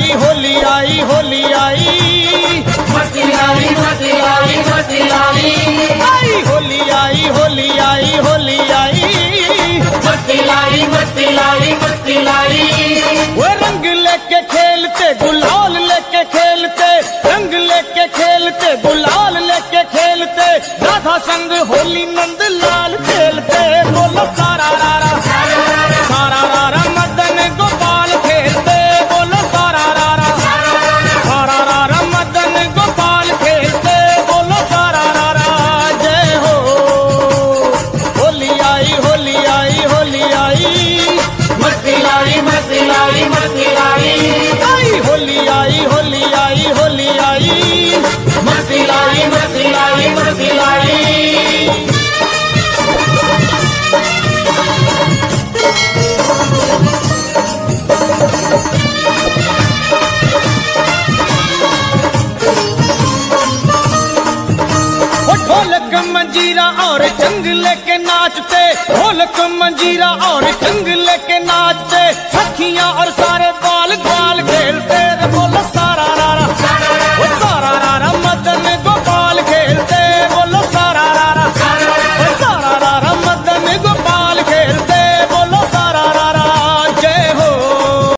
आई होली आई होली आई। मस्ती मस्ती मस्ती आई। होली आई होली आई होली आई। मस्ती लाई मस्ती लाई। वो रंग लेके खेलते गुलाल लेके खेलते। रंग लेके खेलते गुलाल लेके खेलते। राधा संग होली नंद लाल लाई मस्ती आई होली आई होली आई होली आई। मस्ती ढोलक मंजीरा और चंग लेके नाचते ढोलक मंजीरा और चंग लेके